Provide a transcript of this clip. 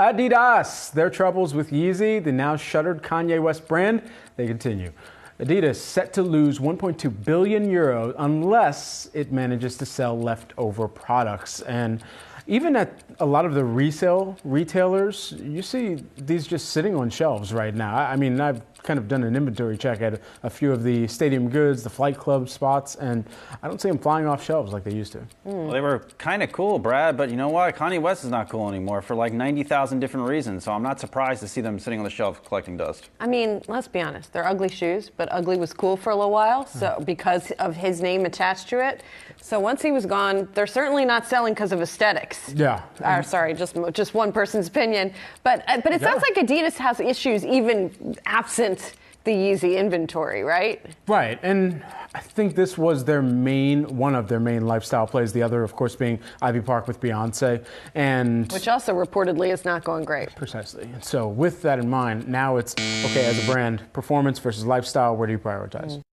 Adidas, their troubles with Yeezy, the now shuttered Kanye West brand, they continue. Adidas set to lose 1.2 billion euros unless it manages to sell leftover products. And even at a lot of the resale retailers, you see these just sitting on shelves right now. I mean, I've kind of done an inventory check at a few of the stadium goods, the flight club spots, and I don't see them flying off shelves like they used to. Well, they were kind of cool, Brad, but you know what? Kanye West is not cool anymore for like 90,000 different reasons, so I'm not surprised to see them sitting on the shelf collecting dust. I mean, let's be honest. They're ugly shoes, but ugly was cool for a little while, so because of his name attached to it. So once he was gone, they're certainly not selling because of aesthetics. Yeah. Or, sorry, just just one person's opinion. But uh, but it sounds Yeah. like Adidas has issues even absent the Yeezy inventory, right? Right, and I think this was their main, one of their main lifestyle plays. The other, of course, being Ivy Park with Beyonce, and Which also reportedly is not going great. precisely. And so, with that in mind, now it's okay as a brand, performance versus lifestyle. Where do you prioritize? Mm.